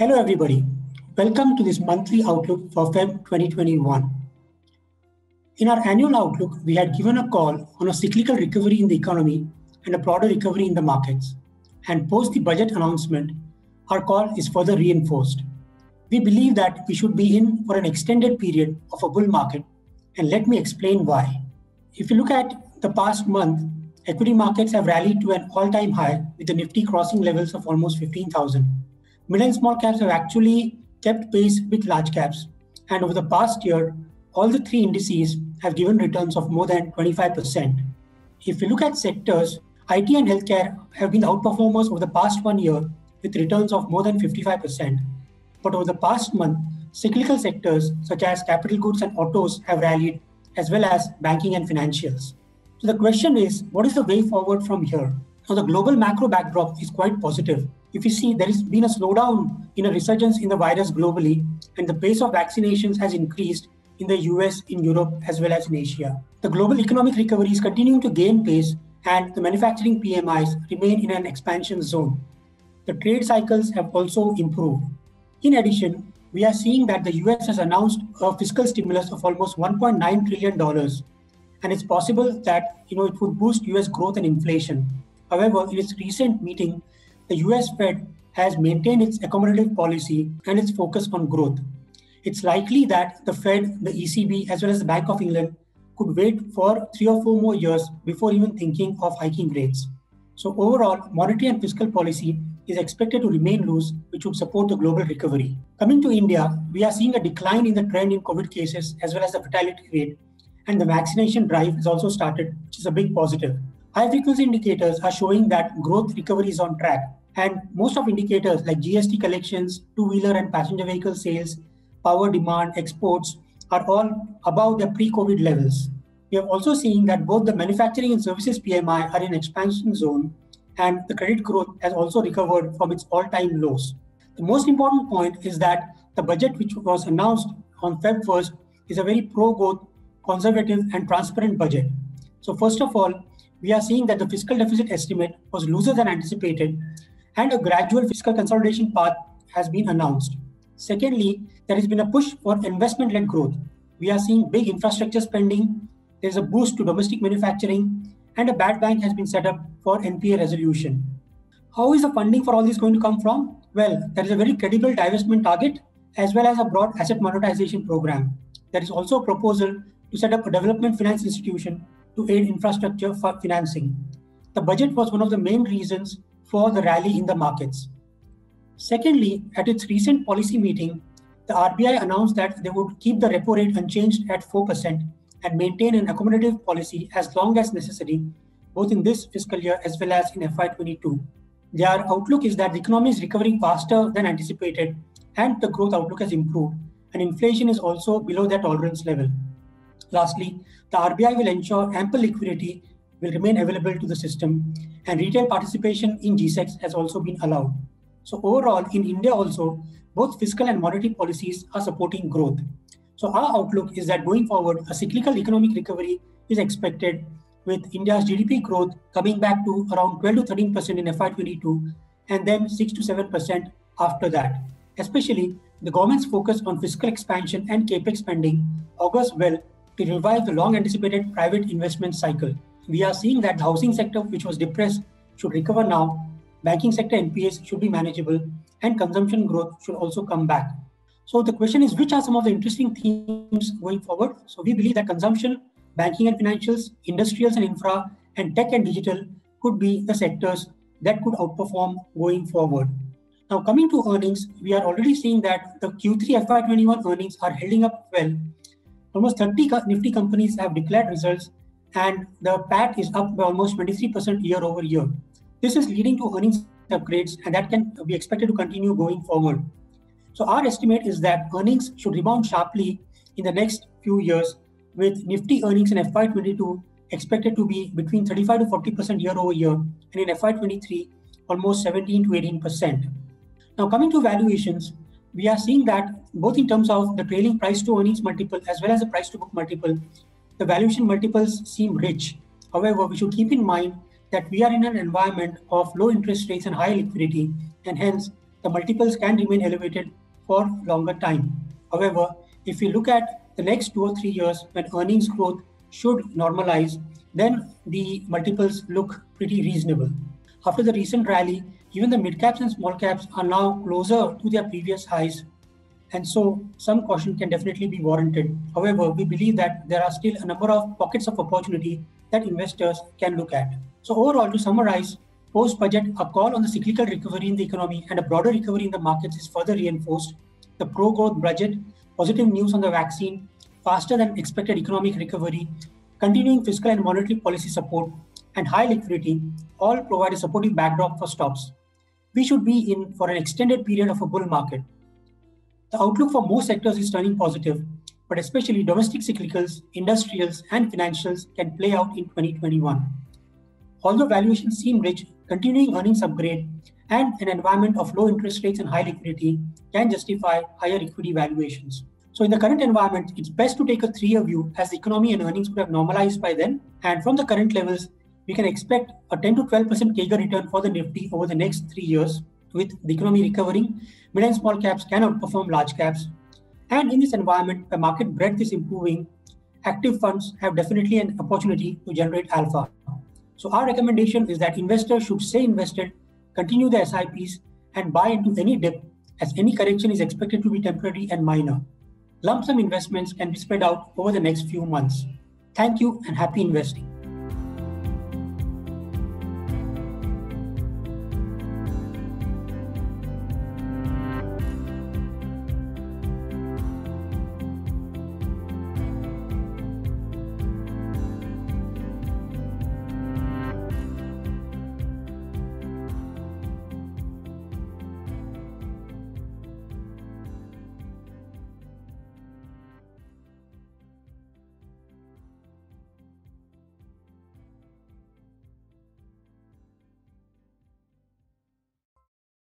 Hello, everybody. Welcome to this monthly outlook for Feb 2021. In our annual outlook, we had given a call on a cyclical recovery in the economy and a broader recovery in the markets. And post the budget announcement, our call is further reinforced. We believe that we should be in for an extended period of a bull market, and let me explain why. If you look at the past month, equity markets have rallied to an all time high with the Nifty crossing levels of almost 15,000. Mid and small caps have actually kept pace with large caps. And over the past year, all the three indices have given returns of more than 25%. If you look at sectors, IT and healthcare have been outperformers over the past one year with returns of more than 55%. But over the past month, cyclical sectors such as capital goods and autos have rallied, as well as banking and financials. So the question is, what is the way forward from here? Now, the global macro backdrop is quite positive. If you see, there has been a slowdown in a resurgence in the virus globally, and the pace of vaccinations has increased in the US, in Europe, as well as in Asia. The global economic recovery is continuing to gain pace, and the manufacturing PMIs remain in an expansion zone. The trade cycles have also improved. In addition, we are seeing that the US has announced a fiscal stimulus of almost $1.9 trillion, and it's possible that you know it would boost US growth and inflation. However, in its recent meeting, the US Fed has maintained its accommodative policy and its focus on growth it's likely that the Fed, the ECB, as well as the Bank of England could wait for three or four more years before even thinking of hiking rates. So, overall, monetary and fiscal policy is expected to remain loose, which would support the global recovery. Coming to India, we are seeing a decline in the trend in COVID cases as well as the fatality rate, and the vaccination drive has also started, which is a big positive. High frequency indicators are showing that growth recovery is on track, and most of indicators like GST collections, two wheeler and passenger vehicle sales, power demand, exports are all above their pre-COVID levels. We have also seen that both the manufacturing and services PMI are in expansion zone and the credit growth has also recovered from its all-time lows. The most important point is that the budget which was announced on Feb 1st is a very pro-growth, conservative and transparent budget. So first of all, we are seeing that the fiscal deficit estimate was looser than anticipated and a gradual fiscal consolidation path has been announced. Secondly, there has been a push for investment led growth. We are seeing big infrastructure spending, there's a boost to domestic manufacturing, and a bad bank has been set up for NPA resolution. How is the funding for all this going to come from? Well, there is a very credible divestment target as well as a broad asset monetization program. There is also a proposal to set up a development finance institution to aid infrastructure for financing. The budget was one of the main reasons for the rally in the markets. Secondly, at its recent policy meeting, the RBI announced that they would keep the repo rate unchanged at 4% and maintain an accommodative policy as long as necessary, both in this fiscal year as well as in FY22. Their outlook is that the economy is recovering faster than anticipated and the growth outlook has improved, and inflation is also below their tolerance level. Lastly, the RBI will ensure ample liquidity will remain available to the system, and retail participation in GSECs has also been allowed. So overall, in India also, both fiscal and monetary policies are supporting growth. So our outlook is that going forward, a cyclical economic recovery is expected with India's GDP growth coming back to around 12 to 13% in FY22 and then 6 to 7% after that. Especially the government's focus on fiscal expansion and capex spending augurs well to revive the long anticipated private investment cycle. We are seeing that the housing sector, which was depressed, should recover now banking sector NPAs should be manageable and consumption growth should also come back. So the question is, which are some of the interesting themes going forward? So we believe that consumption, banking and financials, industrials and infra, and tech and digital could be the sectors that could outperform going forward. Now, coming to earnings, we are already seeing that the Q3 FY21 earnings are holding up well. Almost 30 Nifty companies have declared results, and the PAT is up by almost 23% year over year. This is leading to earnings upgrades, and that can be expected to continue going forward. So our estimate is that earnings should rebound sharply in the next few years, with Nifty earnings in FY22 expected to be between 35 to 40% year over year, and in FY23 almost 17 to 18 percent. Now coming to valuations, we are seeing that both in terms of the trailing price to earnings multiple as well as the price to book multiple, the valuation multiples seem rich. However, we should keep in mind that we are in an environment of low interest rates and high liquidity, and hence the multiples can remain elevated for longer time. However, if we look at the next two or three years when earnings growth should normalize, then the multiples look pretty reasonable. After the recent rally, even the mid caps and small caps are now closer to their previous highs. And so some caution can definitely be warranted. However, we believe that there are still a number of pockets of opportunity that investors can look at. So overall, to summarize, post-budget, a call on the cyclical recovery in the economy and a broader recovery in the markets is further reinforced. The pro-growth budget, positive news on the vaccine, faster than expected economic recovery, continuing fiscal and monetary policy support, and high liquidity all provide a supportive backdrop for stocks. We should be in for an extended period of a bull market. The outlook for most sectors is turning positive, but especially domestic cyclicals, industrials, and financials can play out in 2021. Although valuations seem rich, continuing earnings upgrade and an environment of low interest rates and high liquidity can justify higher equity valuations. So in the current environment, it's best to take a three-year view as the economy and earnings could have normalized by then. And from the current levels, we can expect a 10 to 12% CAGR return for the Nifty over the next three years. With the economy recovering, mid and small caps can outperform large caps. And in this environment, where market breadth is improving, active funds have definitely an opportunity to generate alpha. So our recommendation is that investors should stay invested, continue the SIPs, and buy into any dip as any correction is expected to be temporary and minor. Lump sum investments can be spread out over the next few months. Thank you and happy investing.